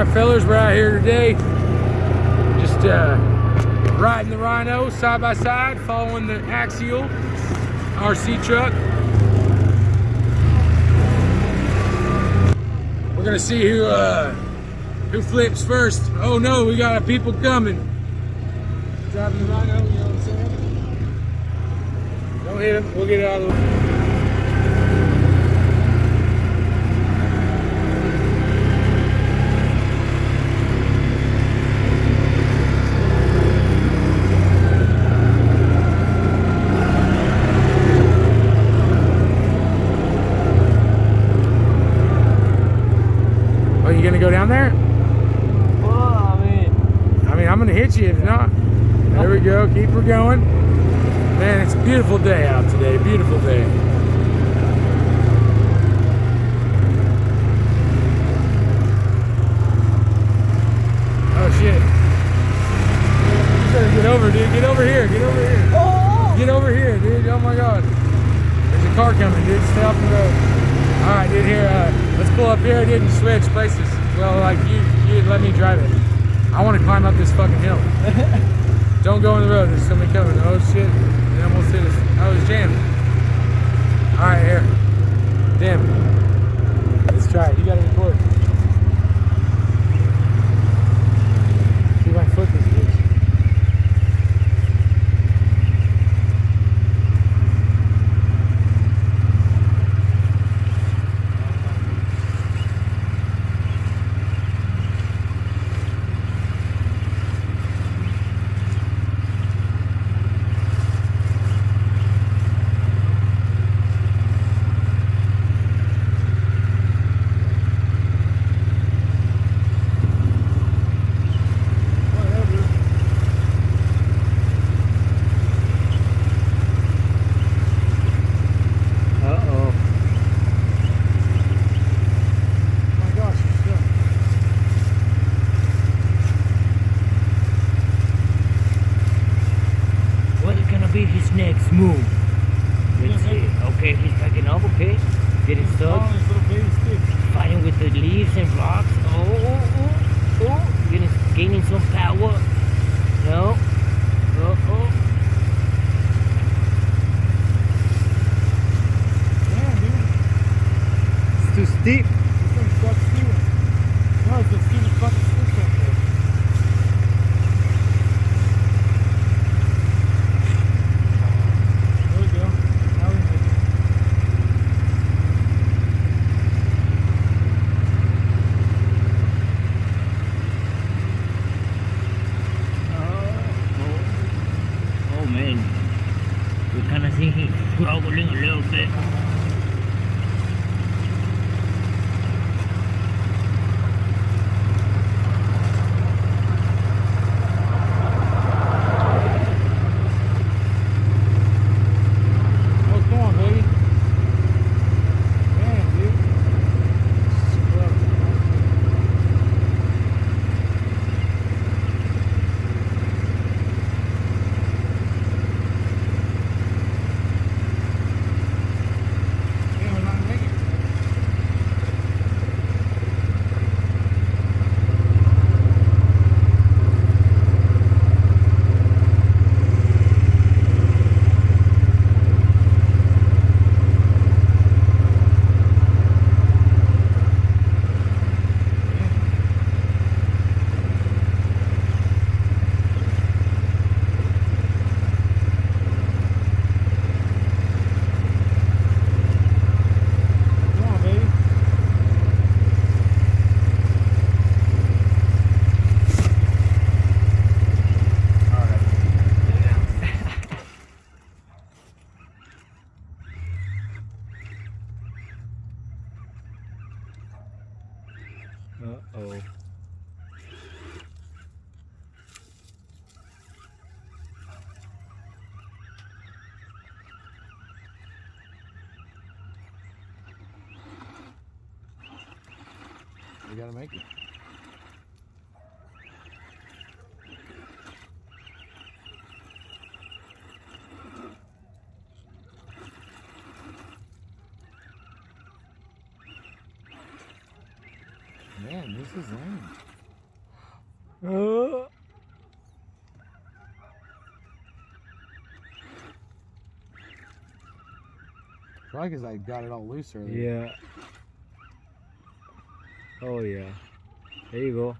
All right, fellas, we're out here today. Just uh, riding the Rhino side by side, following the Axial RC truck. We're gonna see who uh, who flips first. Oh no, we got people coming. Driving the Rhino, you know what I'm saying? Don't hit him. We'll get out of the way. Gonna go down there? Well, I mean, I mean, I'm gonna hit you if not. There we go. Keep her going. Man, it's a beautiful day out today. Beautiful day. Oh shit. You better get over, dude. Get over here. Get over here. oh, Get over here, dude. Oh my god. There's a car coming, dude. Stay off the road. All right, dude. Here, uh, let's pull up here, dude, and switch places. Well, like you, you let me drive it. I want to climb up this fucking hill. Don't go on the road. There's somebody coming. Oh shit. They almost hit us. Oh, it's jammed. All right, here. Damn. Let's try it. You gotta record. We gotta make it. Man, this is lame. Oh. Probably because I got it all loose earlier. Yeah. Oh yeah. There you go.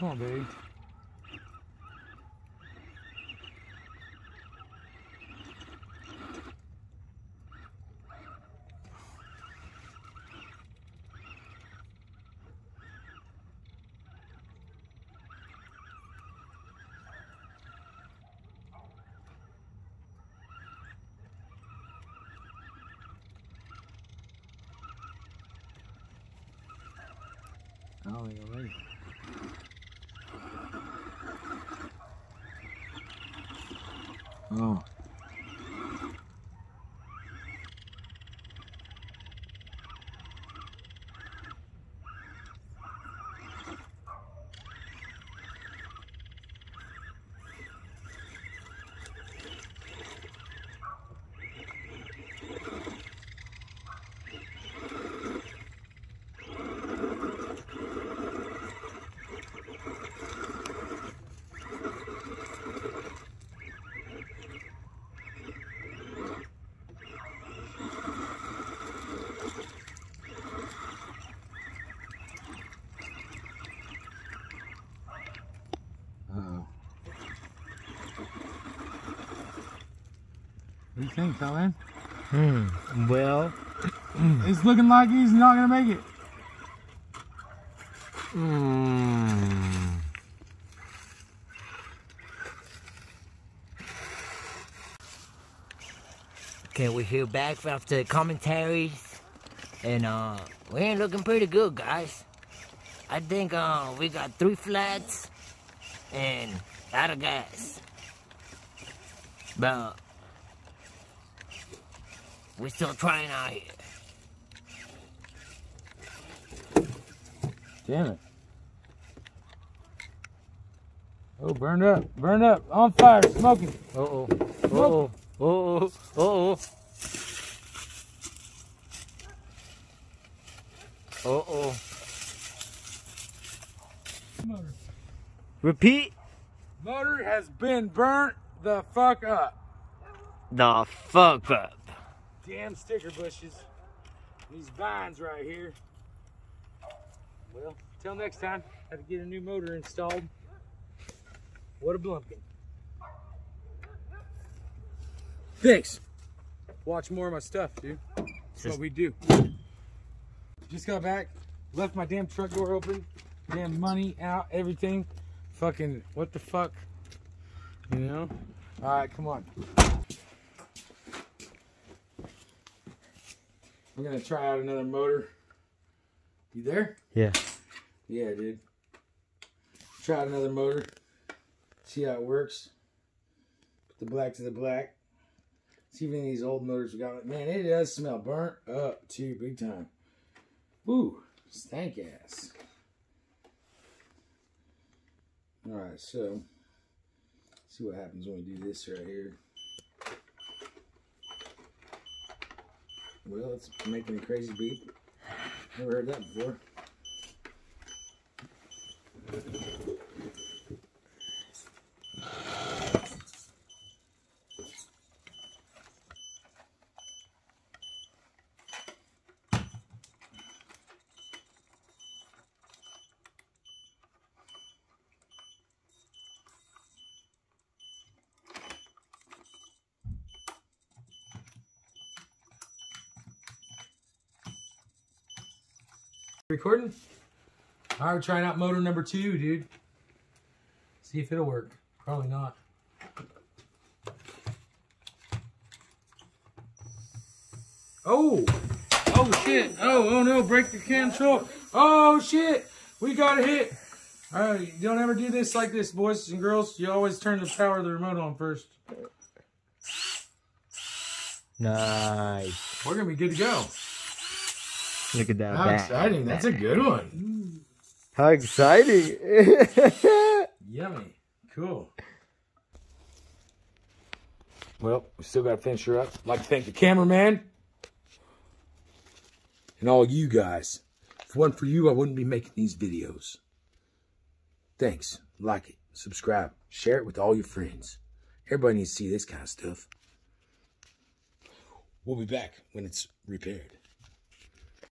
Come on, baby. Don't think I'm ready. Oh. What do you think, fella? Hmm. Well. It's looking like he's not gonna make it. Okay, we're here back after the commentaries, and uh, we ain't looking pretty good, guys. I think uh, we got three flats and out of gas, but we're still trying out here. Damn it. Oh, burned up, burned up, on fire, smoking. Uh oh. Uh oh. Uh oh. Uh oh. Uh oh. Motor. Repeat. Motor has been burnt the fuck up. The fuck up. Damn sticker bushes. These vines right here. Well, till next time, had to get a new motor installed. What a blumpkin. Thanks. Watch more of my stuff, dude. That's what we do. Just got back, left my damn truck door open, damn money out, everything. Fucking, what the fuck? You know? Alright, come on. I'm gonna try out another motor. You there? Yeah. Yeah, dude. Try out another motor. See how it works. Put the black to the black. See if any of these old motors we got. Man, it does smell burnt up too, big time. Woo, stank ass. All right, so see what happens when we do this right here. Well, it's making a crazy beep. Never heard that before. Recording? All right, trying out motor number two, dude. See if it'll work. Probably not. Oh! Oh shit! Oh, oh no! Break the control! Oh shit! We got a hit! Alright, don't ever do this like this, boys and girls. You always turn the power of the remote on first. Nice. We're gonna be good to go. Look at that How back. exciting! That's a good one. How exciting! Yummy. Cool. Well, we still got to finish her up. I'd like to thank the cameraman and all you guys. If it wasn't for you, I wouldn't be making these videos. Thanks. Like it, subscribe, share it with all your friends. Everybody needs to see this kind of stuff. We'll be back when it's repaired.